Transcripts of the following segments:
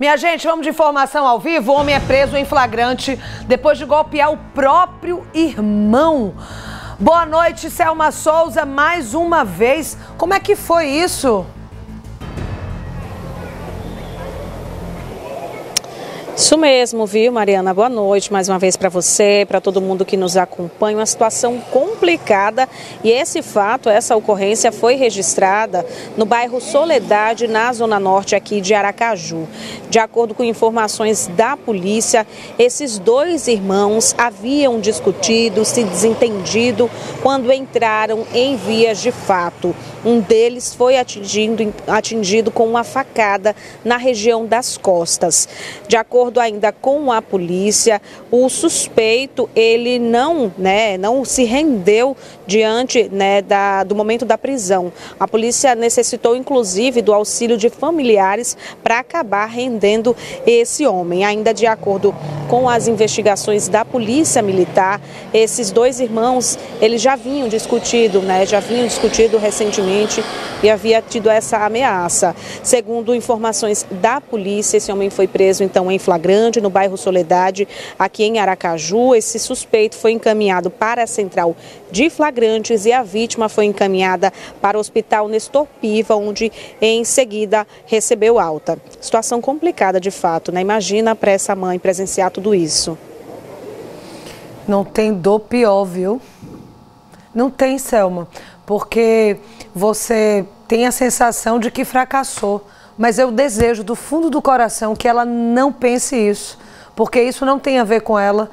Minha gente, vamos de informação ao vivo. O homem é preso em flagrante depois de golpear o próprio irmão. Boa noite, Selma Souza, mais uma vez. Como é que foi isso? Isso mesmo, viu, Mariana? Boa noite mais uma vez para você, para todo mundo que nos acompanha. Uma situação complicada e esse fato, essa ocorrência foi registrada no bairro Soledade, na zona norte aqui de Aracaju. De acordo com informações da polícia, esses dois irmãos haviam discutido, se desentendido quando entraram em vias de fato. Um deles foi atingido, atingido com uma facada na região das costas. De acordo ainda com a polícia, o suspeito ele não, né, não se rendeu diante né, da, do momento da prisão. A polícia necessitou inclusive do auxílio de familiares para acabar rendendo esse homem. Ainda de acordo com as investigações da polícia militar, esses dois irmãos eles já vinham discutido, né, já vinham discutido recentemente e havia tido essa ameaça. Segundo informações da polícia, esse homem foi preso então em flagrante no bairro Soledade, aqui em Aracaju. Esse suspeito foi encaminhado para a central de flagrantes e a vítima foi encaminhada para o Hospital Nestor Piva, onde em seguida recebeu alta. Situação complicada de fato, né? Imagina para essa mãe presenciar tudo isso. Não tem dor pior, viu? Não tem, Selma, porque você tem a sensação de que fracassou. Mas eu desejo do fundo do coração que ela não pense isso, porque isso não tem a ver com ela.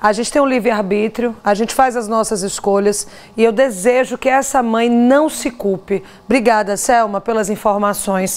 A gente tem um livre-arbítrio, a gente faz as nossas escolhas e eu desejo que essa mãe não se culpe. Obrigada, Selma, pelas informações.